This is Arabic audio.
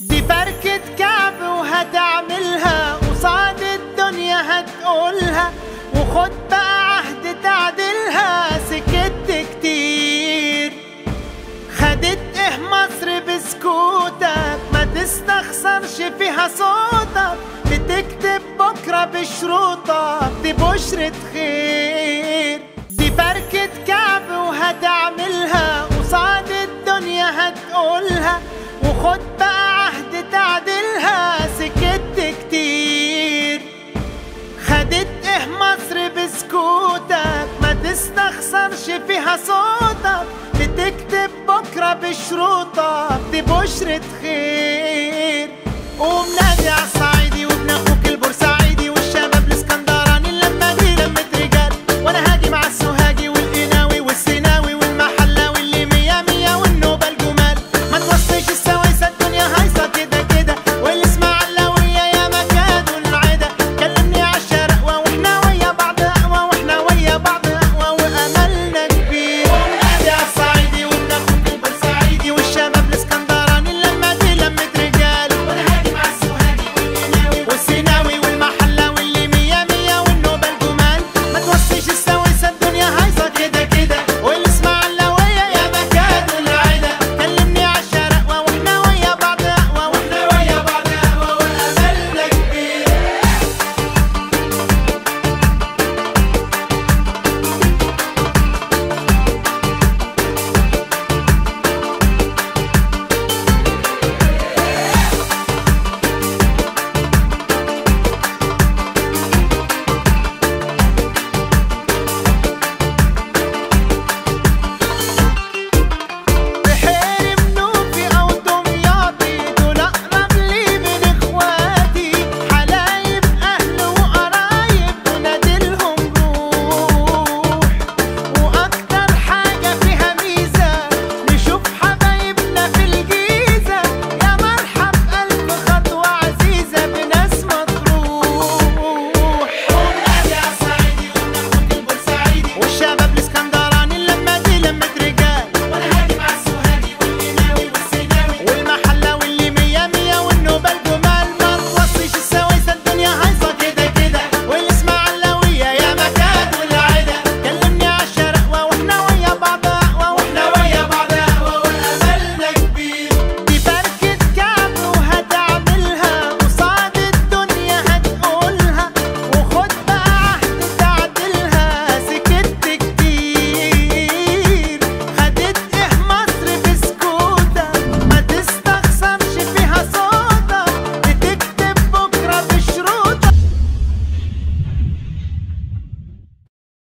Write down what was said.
دي بركة كعب وهتعملها قصاد الدنيا هتقولها وخد بقى عهد تعدلها سكت كتير. خدت إيه مصر بسكوتك؟ ما تستخسرش فيها صوتك. بتكتب بكرة بشروطك دي بشرة خير. دي بركة كعب وهتعملها قصاد الدنيا هتقولها وخد بقى عهد تعدلها